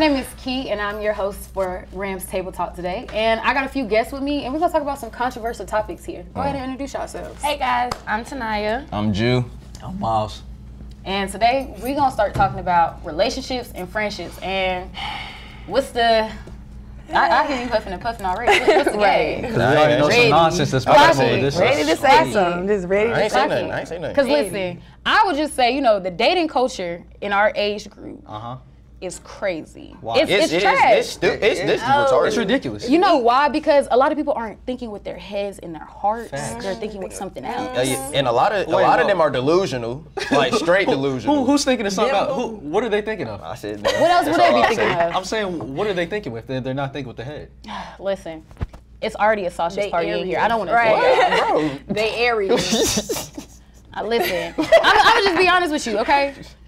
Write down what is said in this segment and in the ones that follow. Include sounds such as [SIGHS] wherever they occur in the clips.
name is Ke, and I'm your host for Rams Table Talk today. And I got a few guests with me, and we're gonna talk about some controversial topics here. Go ahead and introduce yourselves. Hey guys, I'm Tanaya. I'm Jew. I'm Miles. And today we're gonna start talking about relationships and friendships. And what's the I, I hear you huffing and puffing already. What- What's the Right. game? We already know Ready. some nonsense that's I was about about to to this say, Ready to is say Fuck something. Just ready I to ain't say say nothing. I ain't say nothing. Because listen, I would just say, you know, the dating culture in our age group Uh-huh. Is crazy. Why? It's, it's, It's, it trash. is, it's, stu- it's, this is Oh. retarded. It's ridiculous. You know why? Because a lot of people aren't thinking with their heads and their hearts. Facts. They're thinking with something Uh, else. yeah, and a lot of a Wait, lot of them are delusional, [LAUGHS] like straight delusional. Who, who's thinking of something Them else? Who, what are they thinking of? I said No. What else would they be thinking of? I'm saying, what are they thinking with? They're, they're not thinking with the head. [SIGHS] Listen, it's already a sausage They party in here. I don't want to Right. bro. They Aries. [LAUGHS] Uh, listen, I'm, I'm gonna just be honest with you, okay? [LAUGHS]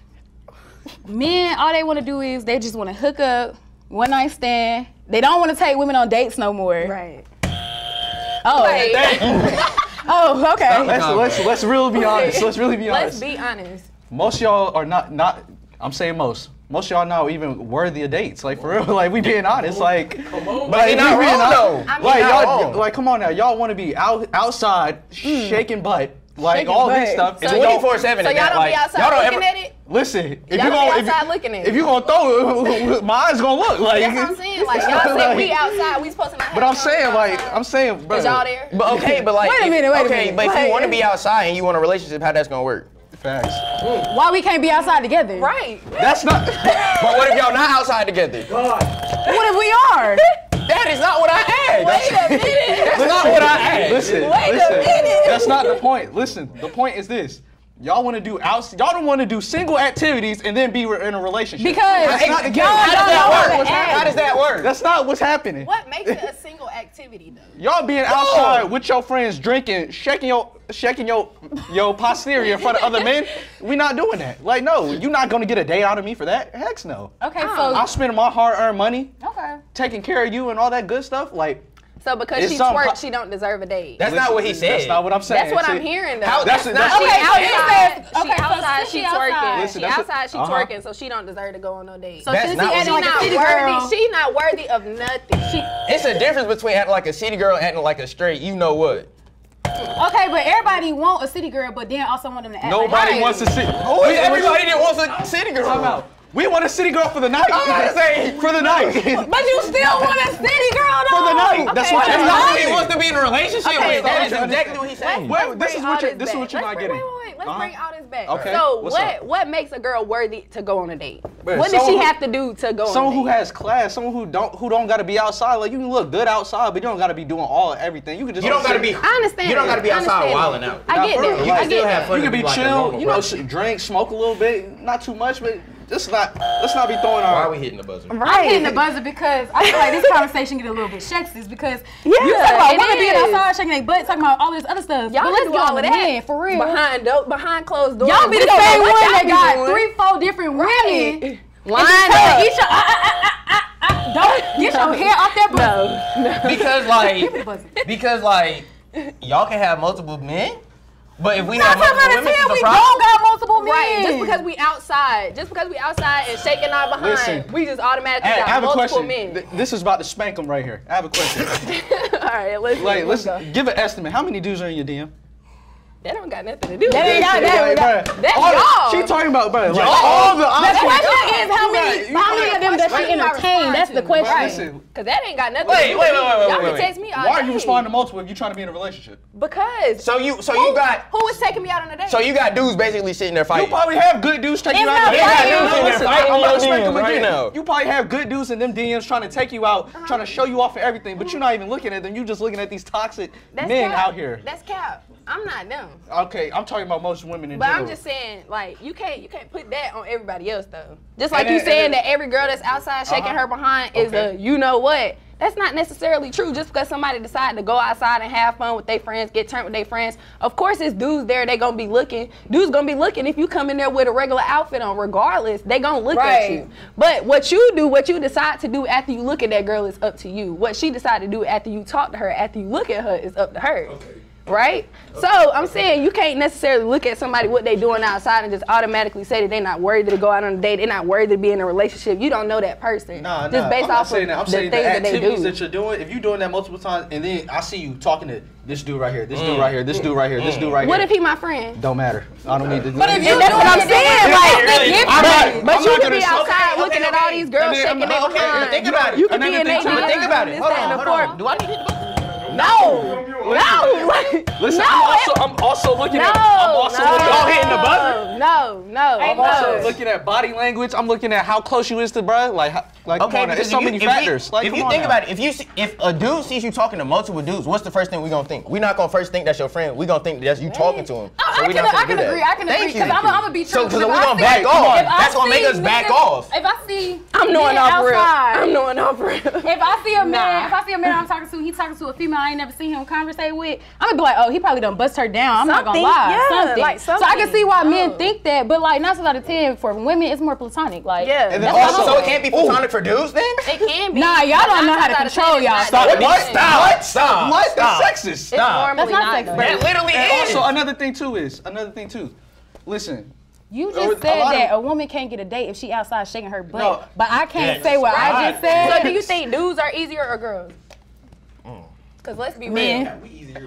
Men, all they want to do is they just want to hook up, one night stand. They don't want to take women on dates no more. right. Oh, Wait, [LAUGHS] oh, okay. Let's, let's, let's really be honest. Let's really be let's honest. be honest. most y'all are not, not, I'm saying most. Most y'all not even worthy of dates. Like, for real, [LAUGHS] like, we being honest. Like, But like, not we being wrong though. I mean, like He y'all, wrong. like come on now, y'all want to be out outside mm. shaking butt, like Shaking all butt. this stuff. It's and then y'all- 24 seven. So y'all don't be outside y'all looking ever, at it? Listen, if Y'all you gonna if, you- outside if you gonna throw it, [LAUGHS] my eyes gonna look like. That's what I'm saying. Like y'all [LAUGHS] say we outside, we supposed to not But I'm no saying like. I'm saying, bro. Is y'all there? But okay, but like, Wait a if- minute, wait a okay, minute. but if Like- you want to be outside and you want a relationship, how that's gonna work? Facts. Why we can't be outside together? Right. That's not. [LAUGHS] But what if y'all not outside together? What if we are? That is not what I asked. Wait a minute. That's not what I asked. Listen, Wait a minute. That's not the point. Listen, the point is this. Y'all want to do out. Y'all don't want to do single activities and then be in a relationship. Because that's not the case. y'all How does don't that work? how to act. How does that work? That's not what's happening. What makes it a single activity though? Y'all being outside with your friends drinking, shaking your shaking your your posterior in front of other men. We not doing that. Like, no, you're not gonna get a day out of me for that. Heck no. Okay, I'm so spending my hard-earned money okay. taking care of you and all that good stuff. Like, So because It's she some twerks, po- she don't deserve a date. That's not what he said. That's not what I'm saying. That's what I'm hearing though. How- That's that's that's not- She Okay, so he outside, says- she okay, so outside, since she she outside- twerking. Listen, she that's a- outside, she uh-huh. twerking, so she don't deserve to go on no date. So That's since not he what acting she like a not city worthy. girl, She not worthy of nothing. She, It's a difference between acting like a city girl and acting like a straight. You know what? okay, but everybody want a city girl, but then also want them to act Nobody like wants to see. Who is everybody that wants a city girl? Time out. We want a city girl for the night. I'm saying- for the night. But you [LAUGHS] still want a city girl though. For the night. That's what you're That's not not who he wants to be in a relationship Okay, with. That is that's- exactly what he's saying. Wait, let's this bring is all what you're- this this is what you're Let's not bring- getting. Wait, wait, wait. Let's Uh-huh. bring all this back. Okay, So what's what up? what makes a girl worthy to go on a date? Man, what does she who- have to do to go Someone on a date? Someone who has class, someone who don't who don't gotta be outside. Like you can look good outside, but you don't gotta be doing all everything. You can just You don't gotta be. I understand. You don't gotta be outside understand wilding that. out. I get for that. You can still have that. fun. You can be chill, you know, drink, smoke a little bit, not too much, but just not. Let's not be throwing Why our. are we hitting the buzzer? I'm hitting the buzzer because I feel like this conversation get a little bit sexist because Yeah, you talk about it women being is. outside shaking their butt, talking about all this other stuff. Y'all but let's do get all on of the that men for real. behind do- behind closed doors. y'all be the same one that got doing. three, four different women. Right. And Line up. each other, ah, ah, ah, ah, ah, ah, don't get your [LAUGHS] hair off that buzzer. No, no. Because like, because like, y'all can have multiple men, but if we Nine have multiple women, ten, it's a we problem. don't got multiple men. Right, just because we outside, just because we outside and shaking our behind, Listen. we just automatically I got have a multiple question. men. Th- This is about to spank them right here. I have a question. [LAUGHS] All right, let's like, let's let's go. give an estimate. How many dudes are in your DM? That don't got nothing to do with That ain't got that. Like, that- bruh, that's all the- y'all. She talking about, bro. Like, Y'all. all the The options. question is how many, You how many of them does she entertain? That's the question. Listen, Cause that ain't got nothing Wait, to do wait, with wait, me. wait, Y'all wait, can wait. text me all why are you responding to multiple if you're trying to be in a relationship? Because So you, so who, you got, who is taking me out on a date? so you got dudes basically sitting there fighting. You probably have good dudes taking you out. not of fighting. DMs. They got dudes Listen, fighting I'm on gonna your spank DMs them right again. now. You probably have good dudes in them DMs trying to take you out, uh-huh. trying to show you off and everything, but you're not even looking at them. You just looking at these toxic men out here. That's cap. I'm not them. Okay, I'm talking about most women in But general. I'm just saying, like, you can't you can't put that on everybody else though. Just like And you then- saying and that every girl that's outside shaking Uh-huh. her behind is a you know what. That's not necessarily true. Just because somebody decided to go outside and have fun with their friends, get turned with their friends. Of course, it's dudes there. They gonna be looking. Dudes gonna be looking. If you come in there with a regular outfit on, regardless, they gonna look at you. But what you do, what you decide to do after you look at that girl is up to you. What she decided to do after you talk to her, after you look at her, is up to her. Right? So I'm saying you can't necessarily look at somebody what they're doing outside and just automatically say that they're not worthy to go out on a date, they're not worthy to be in a relationship. You don't know that person. Nah, just nah. based I'm off saying of that. I'm the saying things the that they activities do. that you're doing. If you're doing that multiple times, and then I see you talking to this dude right here, this dude mm. right here, this dude right here, this mm. dude right what here. What if he my friend? Don't matter. I don't need to. But if you And that's what I'm saying. Like, it's a gift I'm not- but I'm you not could be outside okay, looking okay, at all these girls shaking their okay, behind. think about it. You could be in thing their. But think about it. Hold on, hold on. Do Do I need to? No, no, Listen, no, I'm also I'm also looking no, at I'm also no, looking Y'all hitting the buzzer? No, no, Hey, I'm also looking at body language. I'm looking at how close you is to bruh. Like, how- like come on, there's so you- many if we- factors. like, if you think now. about it, if you see, if a dude sees you talking to multiple dudes, what's the first thing we gonna think? We're not gonna first think that's your friend. We gonna think that's you mm. talking to him. I, So I we can, not I gonna can do that. agree. I can Thank agree. Because I'm gonna be true. So, 'cause If we I gonna back off. That's gonna make us back off. If I see, I'm knowing men off real. I'm knowing off real. If I see a man, if I see a man I'm talking to, he talking to a female I ain't never seen him conversate with, I'm gonna be like, oh, he probably done bust her down. I'm not gonna lie. yeah, something. like So I can see why men Oh. think that, but like nine times out of ten for women, it's more platonic. Like, Yeah. And then also- So it can't be platonic for dudes then? It can be. Nah, y'all don't know how to Nine times out of control y'all. Stop. What? Stop. What? Stop. What? Stop. That's sexist. It's Stop. normally That's not not. sexist. though. That literally And is. also another thing too is another thing too. Listen, You Or just a said lot of- that a woman can't get a date if she outside shaking her butt, No. but I can't Yes. say what I just said. So do you think dudes are easier or girls? Cause let's be real. Men.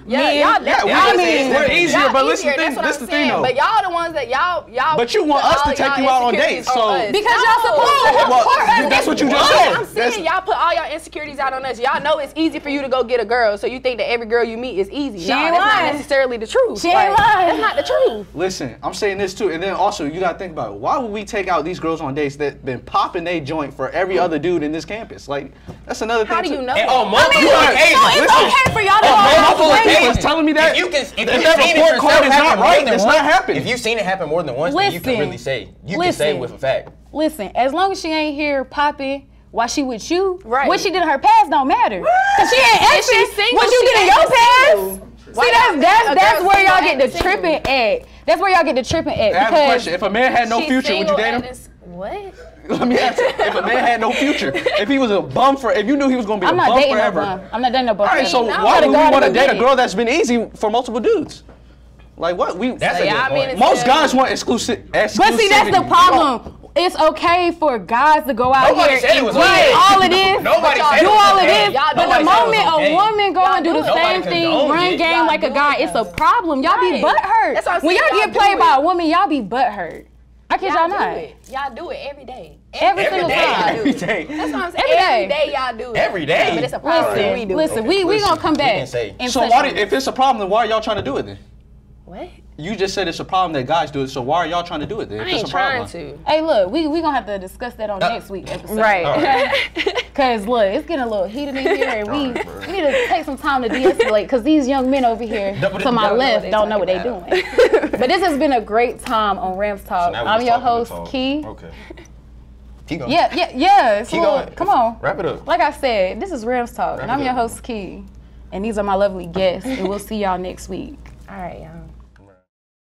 Yeah, Men. y'all yeah, definitely we, I easier. mean- we're easier, Y'all but listen, easier, thing, that's this the thing though. But y'all the ones that y'all y'all. But you want us to take y'all out on dates, so- us. Because y'all No. supposed to. Well, Of that's what you just said. I'm That's- saying y'all put all y'all insecurities out on us. Y'all know it's easy for you to go get a girl, so you think that every girl you meet is easy. She no, ain't that's lying. not necessarily the truth. She ain't Like, lying. That's not the truth. Listen, I'm saying this too, and then also you gotta think about it. Why would we take out these girls on dates that been popping they joint for every other dude in this campus? Like that's another thing. How do you know? And that? on multiple you are- occasions. So it's Listen. okay for y'all to Oh, go man, out multiple on occasions telling me that If you can, if, if you've that seen it report yourself card is happen not more right, than it's once, not happening. If you've seen it happen more than once, then you can really say you can say Listen. with a fact. Listen, as long as she ain't here popping while she with you, Right. what she did in her past don't matter. Cause she ain't If asking she's single, what you she did in your past. single. See, y'all that's that's that's where y'all get the tripping at. That's where y'all get the tripping at I have a question. If a man had no future, would you date him? What? Let me ask you. If a man had no future, if he was a bum for, if you knew he was gonna be I'm a not bum dating forever. no bum. I'm not dating no bum. All right, so No. why Gotta would go we want to date a girl that's been easy for multiple dudes? Like what? We That's a Yeah, good I mean, point. most Yeah. guys want exclusive. But see, that's the problem. It's okay for guys to go out Nobody here said it and was do okay. all of this. [LAUGHS] Nobody Y'all said do it was all of okay. this, but the moment was a okay. woman go and do the same thing, condoned run it. game like a guy, it's a problem. Y'all be Right. butthurt. That's what I'm when saying, y'all y'all get played it. by a woman, y'all be butthurt. I kid y'all Y'all not. do. Y'all do it every day. Every Every single day. time. every day. That's what I'm saying. Every Every day. day y'all do it. Every day. But it's a problem when we Listen, do listen, it. we we gonna come back. can say. and So why? on Do, it. if it's a problem, then why are y'all trying to do it then? What? You just said it's a problem that guys do it. So why are y'all trying to do it then? I it's ain't a trying problem? to. Hey, look, we we gonna have to discuss that on Uh, next week episode. [LAUGHS] Right. [LAUGHS] Cause look, it's getting a little heated in here, and we, we need to take some time to de-escalate. Cause these young men over here Don't- to my don't know left don't know what they they're doing. [LAUGHS] but this has been a great time on Rams Talk. Now we I'm your host, the talk. Ke. Okay. Keep going. Yeah, yeah, yeah. It's a Keep little, going. come on. Wrap it up. Like I said, this is Rams Talk, and I'm your host, Ke. And these are my lovely guests, and we'll see y'all next week. All right, y'all.